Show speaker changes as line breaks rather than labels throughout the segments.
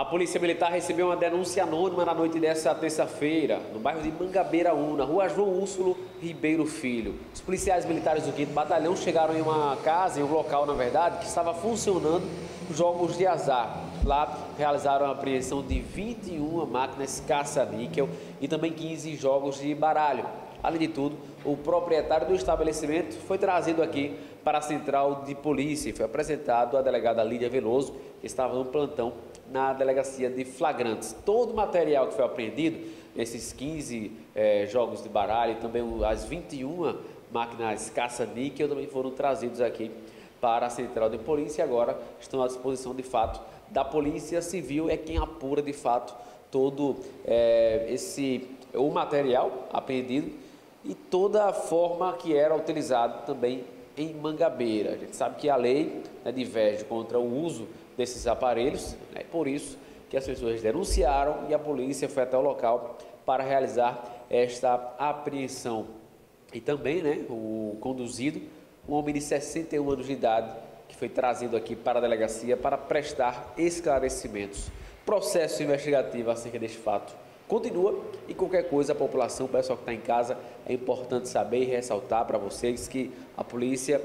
A Polícia Militar recebeu uma denúncia anônima na noite dessa terça-feira, no bairro de Mangabeira 1, na rua João Úrsulo Ribeiro Filho. Os policiais militares do 5 Batalhão chegaram em uma casa, em um local, na verdade, que estava funcionando jogos de azar. Lá realizaram a apreensão de 21 máquinas caça-níquel e também 15 jogos de baralho. Além de tudo, o proprietário do estabelecimento foi trazido aqui para a central de polícia. Foi apresentado à delegada Lídia Veloso, que estava no plantão na delegacia de flagrantes. Todo o material que foi apreendido, esses 15 eh, jogos de baralho também as 21 máquinas caça-níquel também foram trazidos aqui para a central de polícia. E agora estão à disposição de fato da Polícia Civil, é quem apura de fato todo eh, esse o material apreendido e toda a forma que era utilizado também em Mangabeira. A gente sabe que a lei né, diverge contra o uso desses aparelhos, né, por isso que as pessoas denunciaram e a polícia foi até o local para realizar esta apreensão. E também né, o conduzido, um homem de 61 anos de idade, que foi trazido aqui para a delegacia para prestar esclarecimentos. Processo investigativo acerca deste fato continua e qualquer coisa a população, o pessoal que está em casa, é importante saber e ressaltar para vocês que a polícia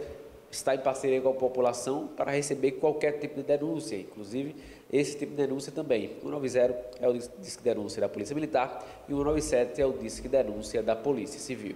está em parceria com a população para receber qualquer tipo de denúncia, inclusive esse tipo de denúncia também. O 90 é o disque denúncia da Polícia Militar e o 197 é o disque denúncia da Polícia Civil.